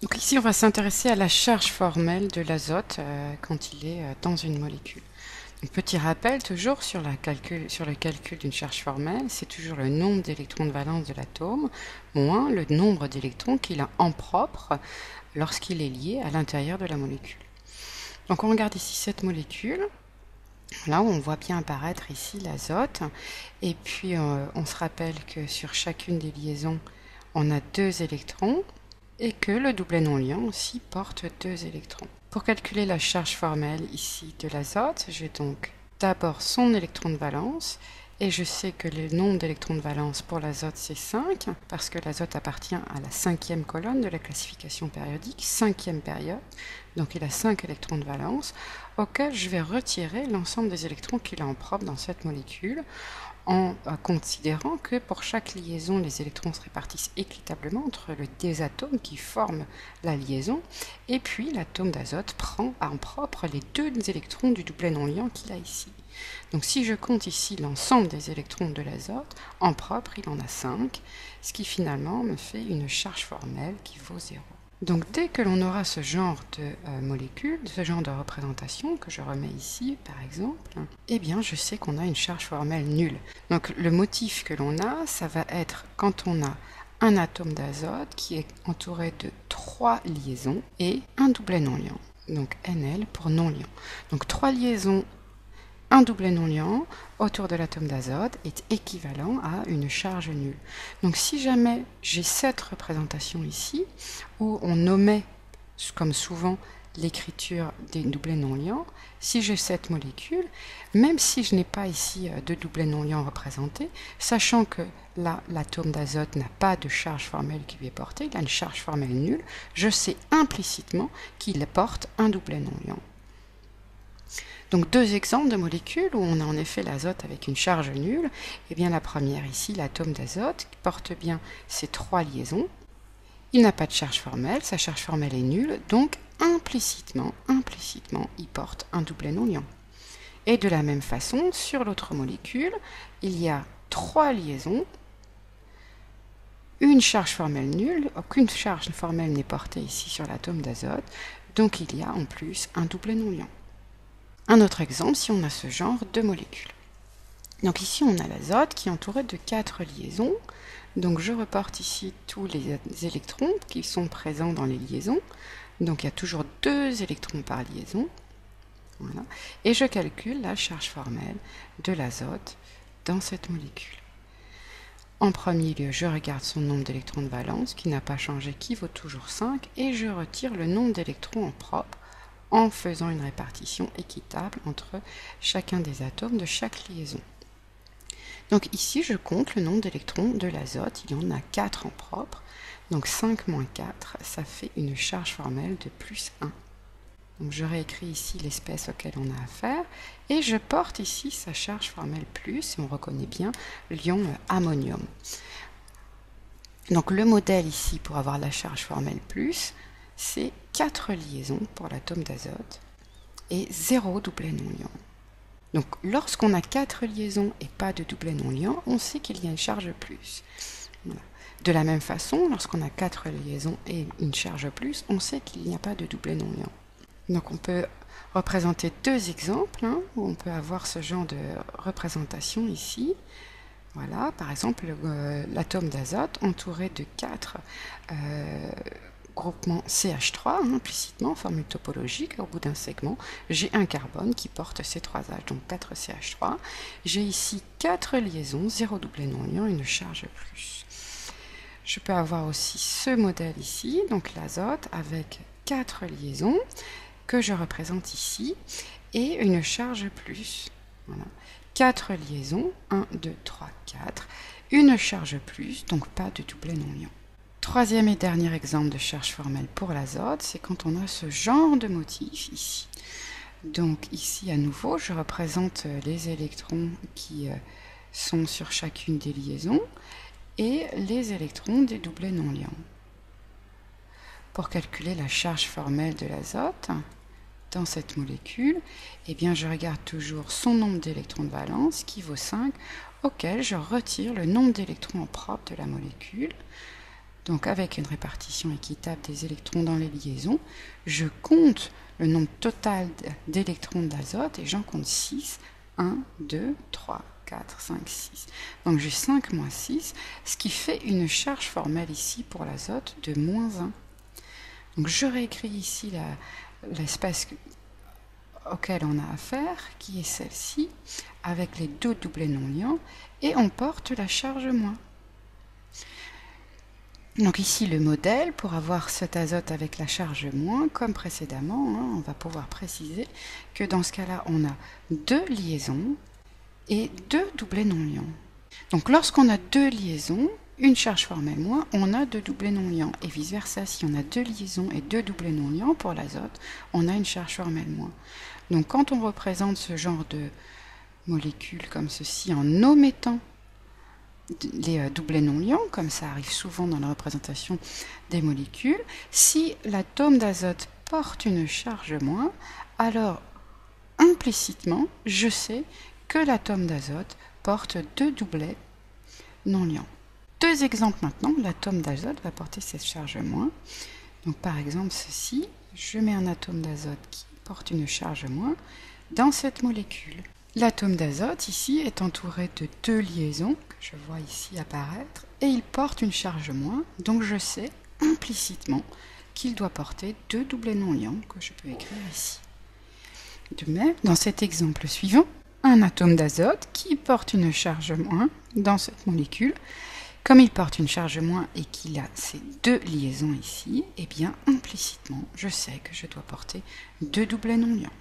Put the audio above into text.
Donc ici, on va s'intéresser à la charge formelle de l'azote euh, quand il est euh, dans une molécule. Petit rappel toujours sur, le calcul d'une charge formelle, c'est toujours le nombre d'électrons de valence de l'atome moins le nombre d'électrons qu'il a en propre lorsqu'il est lié à l'intérieur de la molécule. Donc on regarde ici cette molécule. Là, on voit bien apparaître ici l'azote. Et puis, euh, on se rappelle que sur chacune des liaisons, on a deux électrons et que le doublet non liant aussi porte deux électrons. Pour calculer la charge formelle ici de l'azote, j'ai donc d'abord son électron de valence et je sais que le nombre d'électrons de valence pour l'azote c'est 5 parce que l'azote appartient à la cinquième colonne de la classification périodique, cinquième période, donc il a 5 électrons de valence auxquels je vais retirer l'ensemble des électrons qu'il a en propre dans cette molécule en considérant que pour chaque liaison, les électrons se répartissent équitablement entre le des atomes qui forment la liaison, et puis l'atome d'azote prend en propre les deux électrons du doublet non liant qu'il a ici. Donc si je compte ici l'ensemble des électrons de l'azote, en propre, il en a 5, ce qui finalement me fait une charge formelle qui vaut 0. Donc dès que l'on aura ce genre de euh, molécules, ce genre de représentation que je remets ici par exemple, eh bien je sais qu'on a une charge formelle nulle. Donc le motif que l'on a, ça va être quand on a un atome d'azote qui est entouré de trois liaisons et un doublet non liant. Donc NL pour non liant. Donc trois liaisons un doublet non liant autour de l'atome d'azote est équivalent à une charge nulle. Donc si jamais j'ai cette représentation ici, où on omet, comme souvent, l'écriture des doublets non liants, si j'ai cette molécule, même si je n'ai pas ici euh, de doublet non liant représenté, sachant que là, l'atome d'azote n'a pas de charge formelle qui lui est portée, il a une charge formelle nulle, je sais implicitement qu'il porte un doublet non liant. Donc deux exemples de molécules où on a en effet l'azote avec une charge nulle. Et eh bien la première ici, l'atome d'azote, qui porte bien ces trois liaisons. Il n'a pas de charge formelle, sa charge formelle est nulle, donc implicitement, implicitement, il porte un doublet non liant. Et de la même façon, sur l'autre molécule, il y a trois liaisons, une charge formelle nulle, aucune charge formelle n'est portée ici sur l'atome d'azote, donc il y a en plus un doublet non liant. Un autre exemple, si on a ce genre de molécules. Donc ici, on a l'azote qui est entouré de quatre liaisons. Donc je reporte ici tous les électrons qui sont présents dans les liaisons. Donc il y a toujours deux électrons par liaison. Et je calcule la charge formelle de l'azote dans cette molécule. En premier lieu, je regarde son nombre d'électrons de valence qui n'a pas changé, qui vaut toujours 5, et je retire le nombre d'électrons en propre en faisant une répartition équitable entre chacun des atomes de chaque liaison. Donc ici, je compte le nombre d'électrons de l'azote. Il y en a 4 en propre. Donc 5 moins 4, ça fait une charge formelle de plus 1. Donc je réécris ici l'espèce auquel on a affaire et je porte ici sa charge formelle plus, et on reconnaît bien l'ion ammonium. Donc le modèle ici pour avoir la charge formelle plus, c'est 4 liaisons pour l'atome d'azote et 0 doublet non liant. Donc lorsqu'on a 4 liaisons et pas de doublet non liant, on sait qu'il y a une charge plus. De la même façon, lorsqu'on a 4 liaisons et une charge plus, on sait qu'il n'y a pas de doublet non liant. Donc on peut représenter deux exemples hein, où on peut avoir ce genre de représentation ici. Voilà, par exemple, euh, l'atome d'azote entouré de 4 euh, groupement CH3, hein, implicitement, formule topologique, au bout d'un segment, j'ai un carbone qui porte ces trois H, donc 4 CH3. J'ai ici 4 liaisons, 0 doublet non liant, une charge plus. Je peux avoir aussi ce modèle ici, donc l'azote, avec 4 liaisons que je représente ici, et une charge plus. Voilà. 4 liaisons, 1, 2, 3, 4, une charge plus, donc pas de doublet non liant. Troisième et dernier exemple de charge formelle pour l'azote, c'est quand on a ce genre de motif ici. Donc ici à nouveau, je représente euh, les électrons qui euh, sont sur chacune des liaisons et les électrons des doublets non liants. Pour calculer la charge formelle de l'azote dans cette molécule, eh bien je regarde toujours son nombre d'électrons de valence qui vaut 5, auquel je retire le nombre d'électrons en propre de la molécule. Donc avec une répartition équitable des électrons dans les liaisons, je compte le nombre total d'électrons d'azote et j'en compte 6. 1, 2, 3, 4, 5, 6. Donc j'ai 5 moins 6, ce qui fait une charge formelle ici pour l'azote de moins 1. Donc je réécris ici l'espèce auquel on a affaire, qui est celle-ci, avec les deux doublés non liants, et on porte la charge moins. Donc ici le modèle, pour avoir cet azote avec la charge moins, comme précédemment, hein, on va pouvoir préciser que dans ce cas-là, on a deux liaisons et deux doublés non liants. Donc lorsqu'on a deux liaisons, une charge formelle moins, on a deux doublés non liants. Et vice-versa, si on a deux liaisons et deux doublés non liants pour l'azote, on a une charge formelle moins. Donc quand on représente ce genre de molécules comme ceci en omettant les euh, doublés non liants, comme ça arrive souvent dans la représentation des molécules, si l'atome d'azote porte une charge moins, alors implicitement, je sais que l'atome d'azote porte deux doublets non liants. Deux exemples maintenant, l'atome d'azote va porter cette charge moins. Donc par exemple ceci, je mets un atome d'azote qui porte une charge moins dans cette molécule. L'atome d'azote ici est entouré de deux liaisons que je vois ici apparaître et il porte une charge moins, donc je sais implicitement qu'il doit porter deux doublés non liants que je peux écrire ici. De même, dans cet exemple suivant, un atome d'azote qui porte une charge moins dans cette molécule, comme il porte une charge moins et qu'il a ces deux liaisons ici, eh bien implicitement je sais que je dois porter deux doublés non liants.